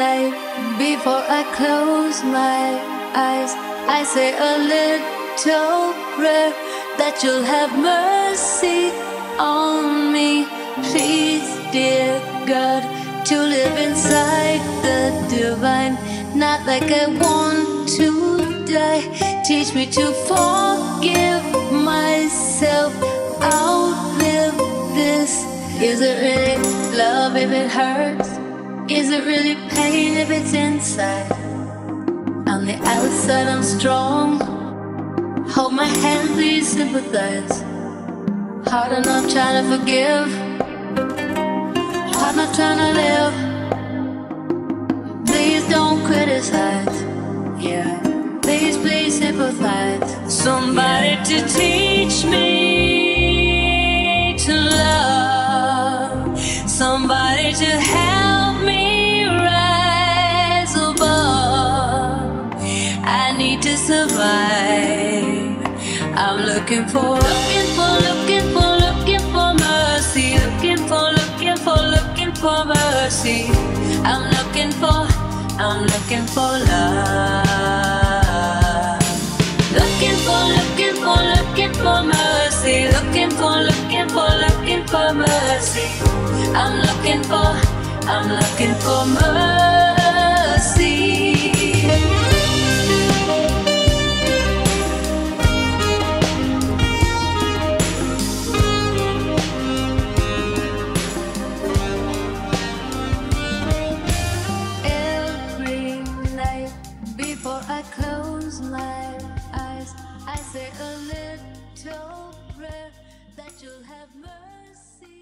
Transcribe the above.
night before I close my eyes, I say a little prayer that you'll have mercy on me. Please, dear God, to live inside the divine, not like I want to die. Teach me to forgive myself, outlive this. Is it really love if it hurts? Is it really pain if it's inside? On the outside, I'm strong. Hold my hand, please sympathize. Hard enough trying to forgive. Hard enough trying to live. Please don't criticize. Yeah. Please, please sympathize. Somebody to teach looking for, looking for, looking for, looking for mercy. Looking for, looking for looking for mercy. I'm looking for I'm looking for love. Looking for looking for looking for mercy, looking for, looking for mercy. I'm looking for, I'm looking for mercy. Every night before I close my eyes, I say a little have mercy.